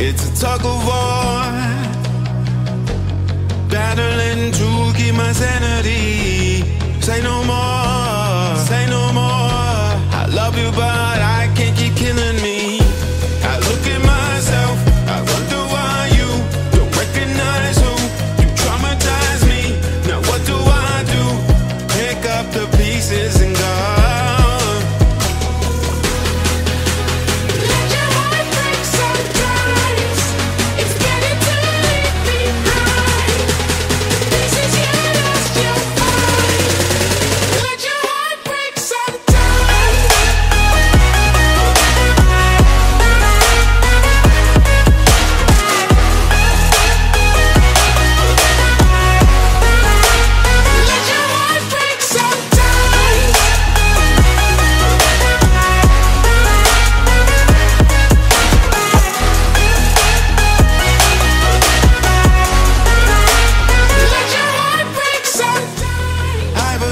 It's a tug of war. Battling to keep my sanity.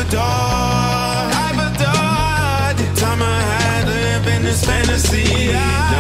adored, I've adored the time I had living this fantasy. I